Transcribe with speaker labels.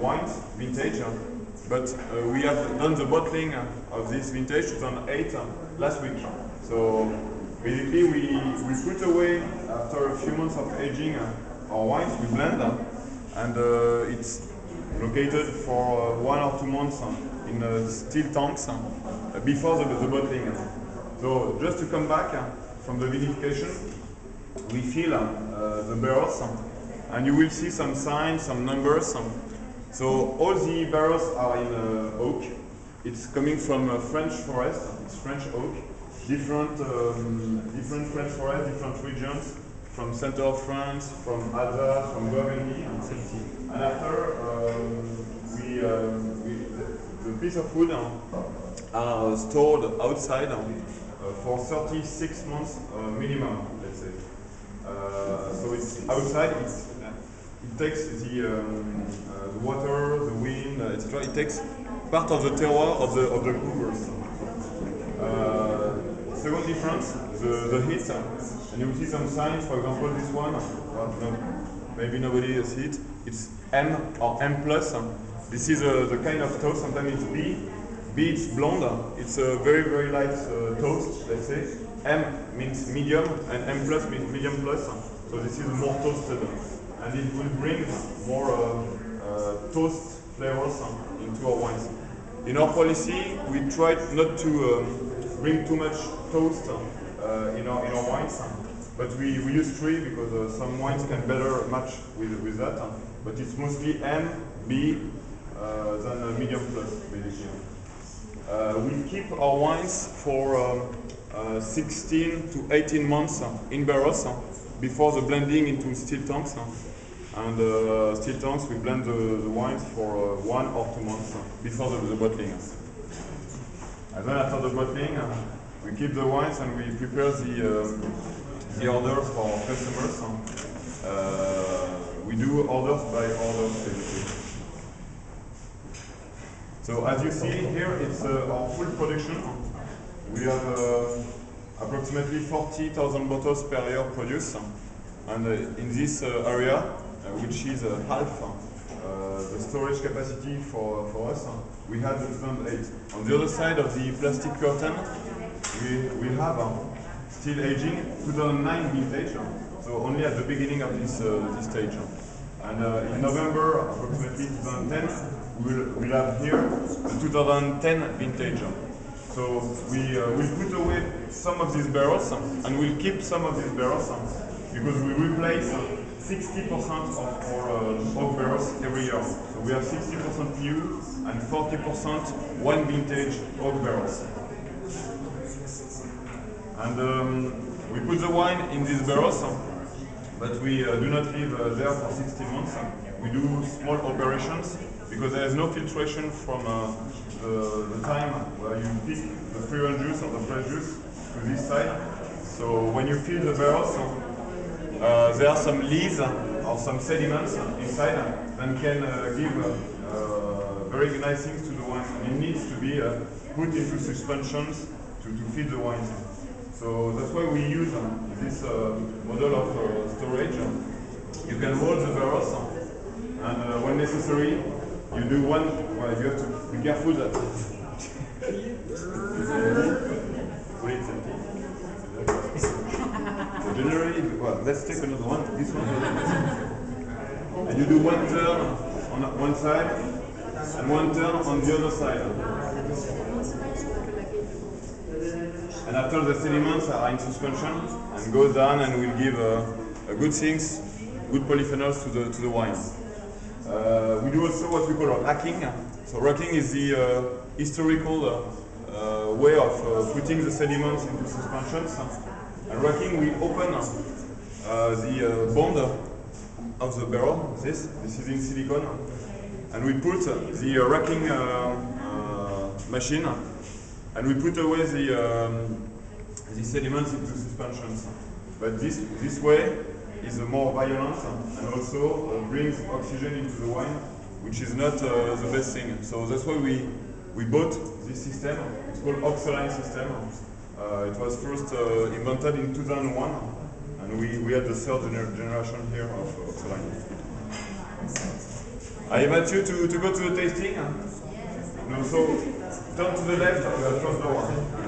Speaker 1: wines, vintage, but uh, we have done the bottling of this vintage 2008 uh, last week. So basically we, we put away after a few months of aging uh, our wines, we blend uh, and it's located for one or two months in steel tanks before the, the bottling. So just to come back from the vinification, we fill uh, the barrels and you will see some signs, some numbers. um, so all the barrels are in uh, oak. It's coming from a French forest. It's French oak. Different, um, different French forest, different regions, from center of France, from Alsace, from Burgundy, and And after um, we, um, we the, piece of wood uh, are stored outside uh, for 36 months uh, minimum, let's say. So it's outside. It's, it takes the, um, uh, the water, the wind, uh, etc. It takes part of the terroir of the of the cougars. Uh, second difference, the, the heat, and you will see some signs. For example, this one. Well, no, maybe nobody see it. It's M or M plus. This is uh, the kind of toast. Sometimes it's B. B it's blonde. It's a very very light uh, toast. Let's say. M means medium, and M plus means medium plus. So this is more toasted, and it will bring more uh, uh, toast flavors into our wines. In our policy, we try not to um, bring too much toast uh, in our in our wines, but we, we use three because some wines can better match with with that. But it's mostly M, B, uh, than medium plus basically. Uh, we keep our wines for um, uh, 16 to 18 months in barrels before the blending into steel tanks. and uh, steel tanks, we blend the, the wines for uh, one or two months before the, the bottling. And then after the bottling, uh, we keep the wines and we prepare the, um, the order for our customers. Uh, we do orders by basically. So as you see here, it's uh, our full production. We have uh, approximately 40,000 bottles per year produced. And uh, in this uh, area, uh, which is half the storage capacity for, for us, we had in 2008. On the other side of the plastic curtain, we, we have still aging 2009 vintage, so only at the beginning of this, this stage. And uh, in November, approximately 2010, we'll, we'll have here the 2010 vintage. So we uh, will put away some of these barrels and we'll keep some of these barrels because we replace 60% of our uh, oak barrels every year. So we have 60% new and 40% one vintage oak barrels. And um, we put the wine in these barrels, but we uh, do not leave uh, there for 60 months. We do small operations because there is no filtration from uh, the, the time where you pick the run juice or the fresh juice to this side. So when you fill the barrels, uh, there are some leaves or some sediments inside that can uh, give uh, very nice things to the wine. It needs to be uh, put into suspensions to, to feed the wine. So that's why we use uh, this uh, model of uh, storage. You can hold the barrels and uh, when necessary, you do one, well, you have to be careful that Wait, it's empty. So generally, well, let's take another one. This one. And you do one turn on one side and one turn on the other side. And after the sediments are in suspension and go down and we'll give uh, uh, good things, good polyphenols to the to the wine. Uh, we do also what we call racking. So racking is the uh, historical uh, uh, way of putting the sediments into suspensions. And racking, we open uh, the uh, bond of the barrel. This this is in silicone, and we put the uh, racking uh, uh, machine, and we put away the um, the sediments into suspensions. But this this way is more violent and also brings oxygen into the wine, which is not the best thing. So that's why we we bought this system. It's called Oxoline system. It was first invented in 2001, and we, we had the third gener- generation here of uh. I invite you to, to go to the tasting. No, so turn to the left of the front door.